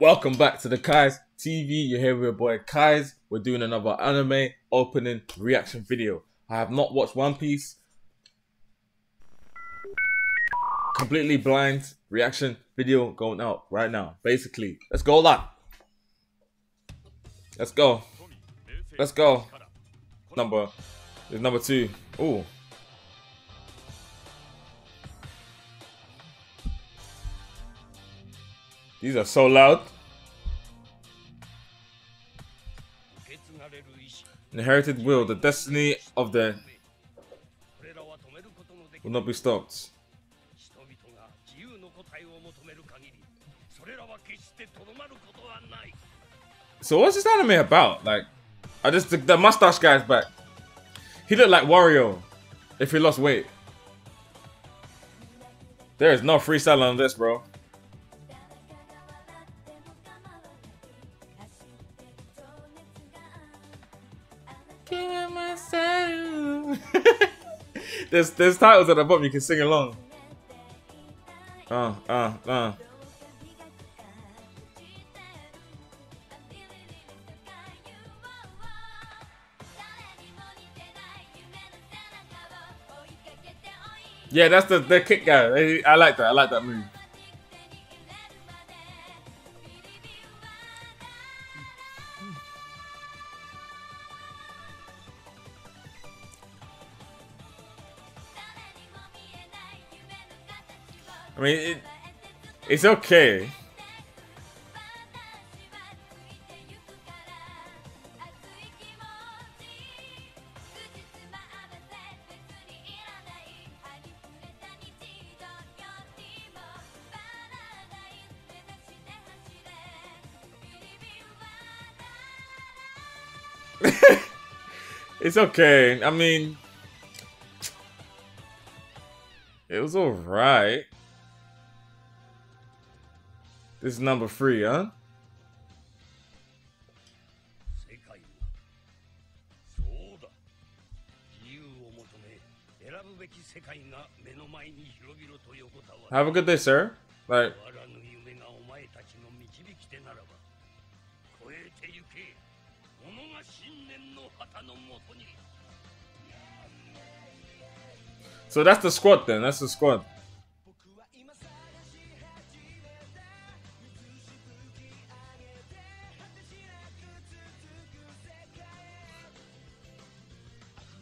Welcome back to the Kais TV. You're here with your boy Kais. We're doing another anime opening reaction video. I have not watched One Piece. Completely blind reaction video going out right now. Basically, let's go live. Let's go. Let's go. Number, number two. Ooh. These are so loud. Inherited will, the destiny of the will not be stopped. So what's this anime about? Like, I just the, the mustache guy's back. He looked like Wario if he lost weight. There is no freestyle on this, bro. There's there's titles at the bottom you can sing along. Uh, uh, uh. Yeah, that's the the kick guy. I like that. I like that move. I mean, it, it's okay. it's okay. I mean, it was alright. This is number three, huh? Have a good day, sir. Like, so that's the squad then. That's the squad.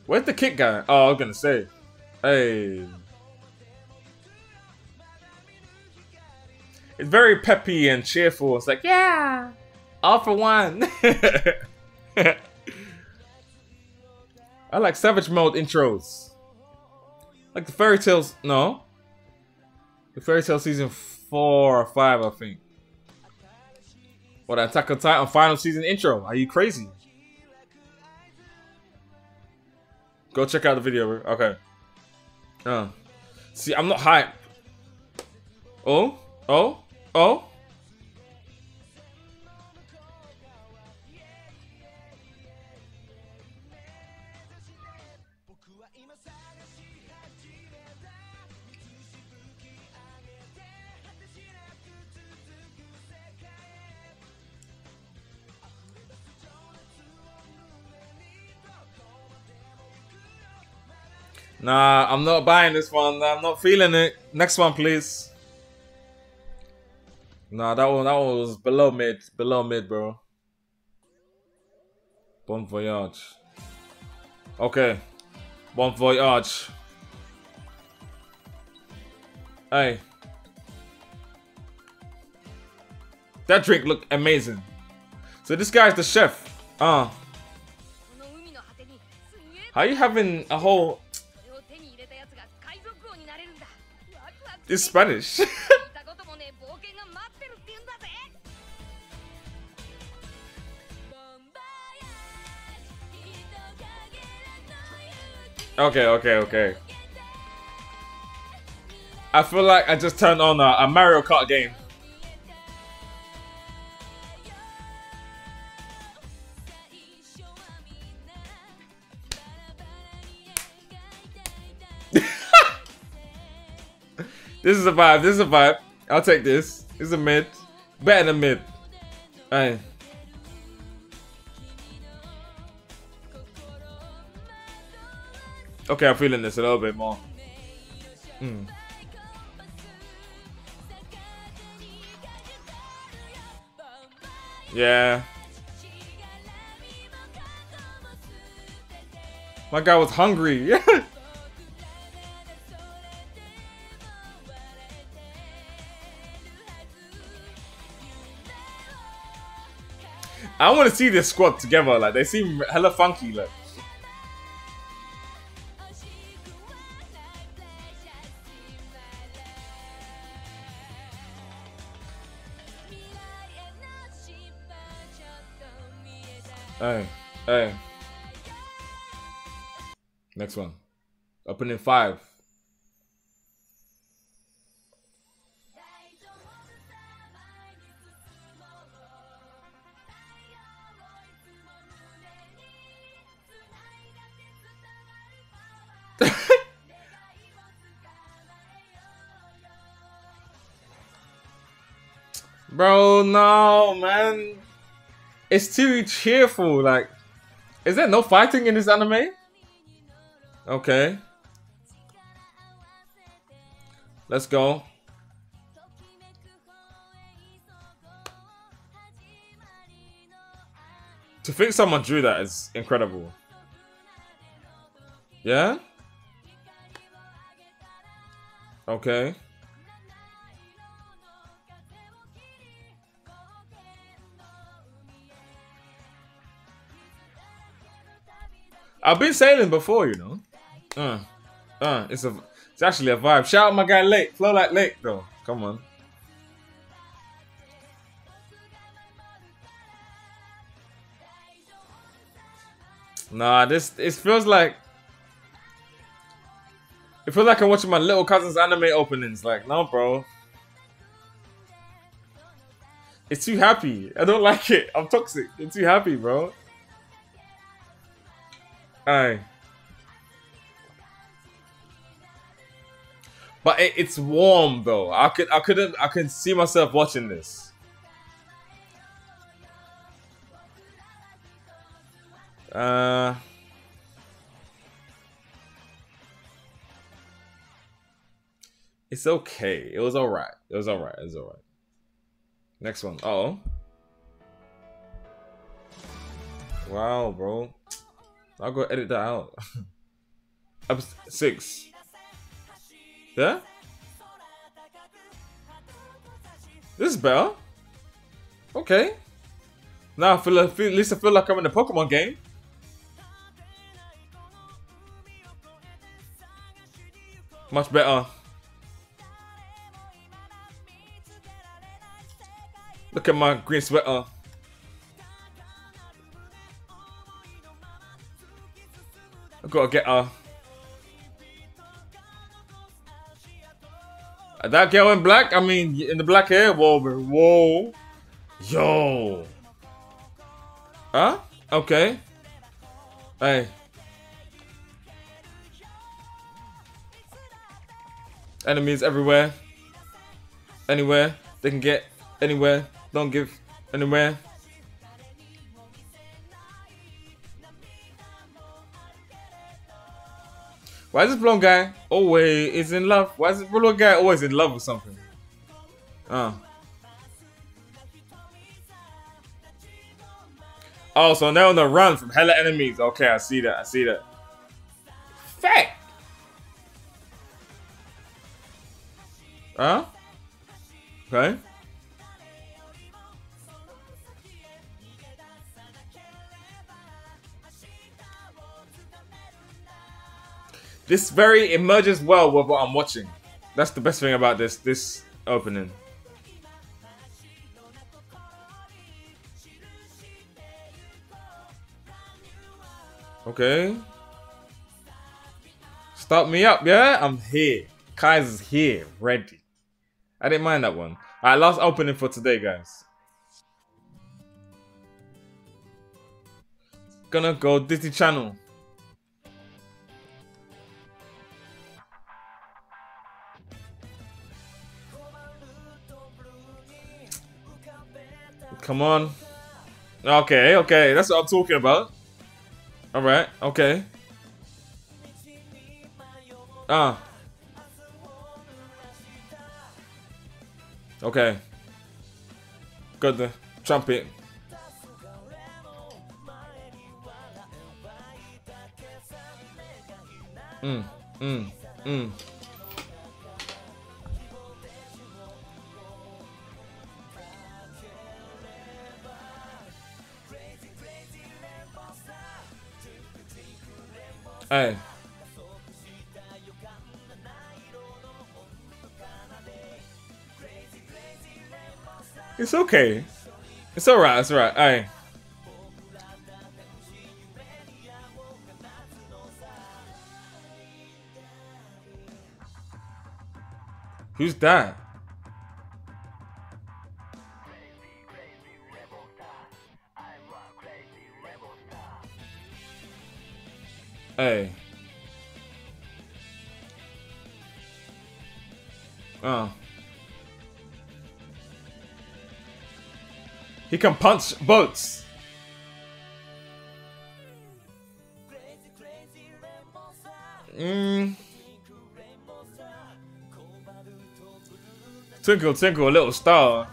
Where's the kick guy? Oh, I was gonna say. Hey. It's very peppy and cheerful. It's like, yeah, all for one. I like Savage Mode intros. Like the Fairy Tails, no. The Fairy Tail season four or five, I think. The Attack on Titan final season intro. Are you crazy? Go check out the video. Okay. Uh. See, I'm not hype. Oh? Oh? Oh? Nah, I'm not buying this one. I'm not feeling it. Next one, please. Nah, that one, that one was below mid, below mid, bro. Bon voyage. Okay, bon voyage. Hey, that drink looked amazing. So this guy's the chef. Uh. How you having a whole It's Spanish. okay, okay, okay. I feel like I just turned on a, a Mario Kart game. This is a vibe. This is a vibe. I'll take this. Is a mid. Better than mid. Hey. Okay, I'm feeling this a little bit more. Mm. Yeah. My guy was hungry. I want to see this squad together. Like they seem hella funky. Like. Hey, hey. Next one. Opening five. Bro, no, man. It's too cheerful. Like, is there no fighting in this anime? Okay. Let's go. To think someone drew that is incredible. Yeah? Okay. I've been sailing before, you know. Uh, uh, it's a, it's actually a vibe. Shout out my guy Lake, flow like Lake though. Come on. Nah, this it feels like it feels like I'm watching my little cousin's anime openings. Like, no, bro. It's too happy. I don't like it. I'm toxic. It's too happy, bro. Aye. But it, it's warm though. I could I couldn't I can see myself watching this. Uh It's okay. It was alright. It was alright. It was alright. Next one. oh. Wow, bro. I'll go edit that out. Episode six. Yeah? This is better. Okay. Now I feel, feel at least I feel like I'm in a Pokemon game. Much better. Look at my green sweater. I've got to get her. That girl in black, I mean, in the black hair, whoa, whoa. Yo. Huh? Okay. Hey. Enemies everywhere. Anywhere. They can get anywhere. Don't give anywhere. Why is this blonde guy always is in love? Why is this blonde guy always in love with something? Uh. Oh, so they're on the run from hella enemies. Okay, I see that. I see that. Fact. Huh? Okay. This very emerges well with what I'm watching. That's the best thing about this this opening. Okay. Start me up, yeah? I'm here. Kaiser's here, ready. I didn't mind that one. Alright, last opening for today, guys. Gonna go Disney Channel. Come on. Okay, okay, that's what I'm talking about. All right, okay. Ah. Okay. Got the trumpet. Mm, mm, mm. Hey. It's okay. It's alright, it's alright. Hey. Who's that? Hey. Oh. He can punch boats. Mm. Twinkle, twinkle, little star.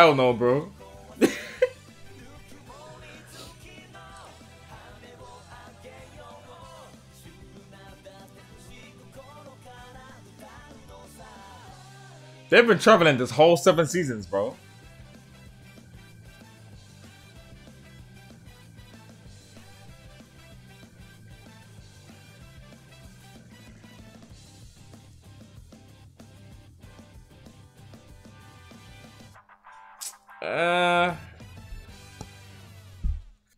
Hell no, bro. They've been traveling this whole seven seasons, bro. Uh,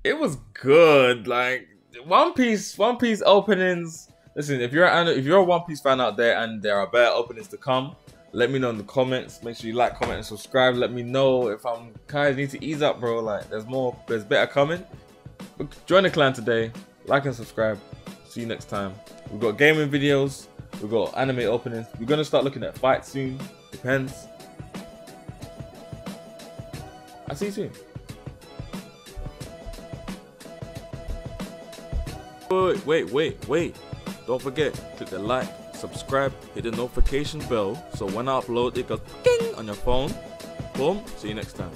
it was good. Like One Piece, One Piece openings. Listen, if you're an, if you're a One Piece fan out there and there are better openings to come, let me know in the comments. Make sure you like, comment, and subscribe. Let me know if I'm kind of need to ease up, bro. Like there's more, there's better coming. Join the clan today. Like and subscribe. See you next time. We've got gaming videos. We've got anime openings. We're gonna start looking at fights soon. Depends. I'll see you soon. Wait, wait, wait, wait. Don't forget, click the like, subscribe, hit the notification bell so when I upload it goes ding on your phone. Boom, see you next time.